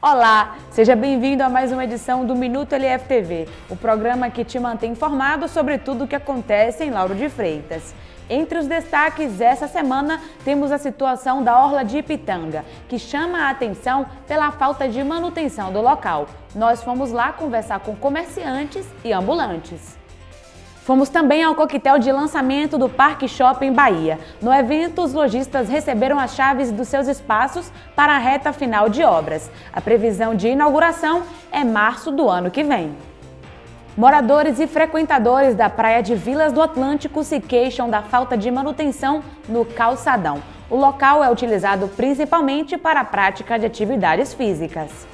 Olá, seja bem-vindo a mais uma edição do Minuto LFTV, o programa que te mantém informado sobre tudo o que acontece em Lauro de Freitas. Entre os destaques essa semana temos a situação da Orla de Ipitanga, que chama a atenção pela falta de manutenção do local. Nós fomos lá conversar com comerciantes e ambulantes. Fomos também ao coquetel de lançamento do Parque Shopping Bahia. No evento, os lojistas receberam as chaves dos seus espaços para a reta final de obras. A previsão de inauguração é março do ano que vem. Moradores e frequentadores da praia de Vilas do Atlântico se queixam da falta de manutenção no calçadão. O local é utilizado principalmente para a prática de atividades físicas.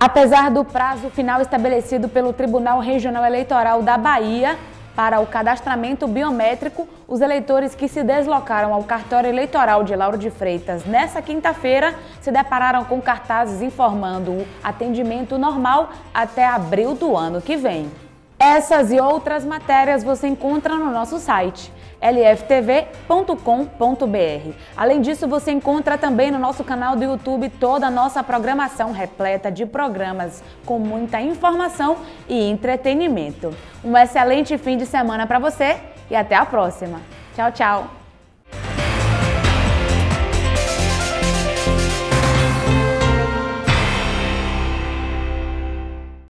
Apesar do prazo final estabelecido pelo Tribunal Regional Eleitoral da Bahia, para o cadastramento biométrico, os eleitores que se deslocaram ao cartório eleitoral de Lauro de Freitas nesta quinta-feira se depararam com cartazes informando o atendimento normal até abril do ano que vem. Essas e outras matérias você encontra no nosso site lftv.com.br. Além disso, você encontra também no nosso canal do YouTube toda a nossa programação repleta de programas com muita informação e entretenimento. Um excelente fim de semana para você e até a próxima. Tchau, tchau.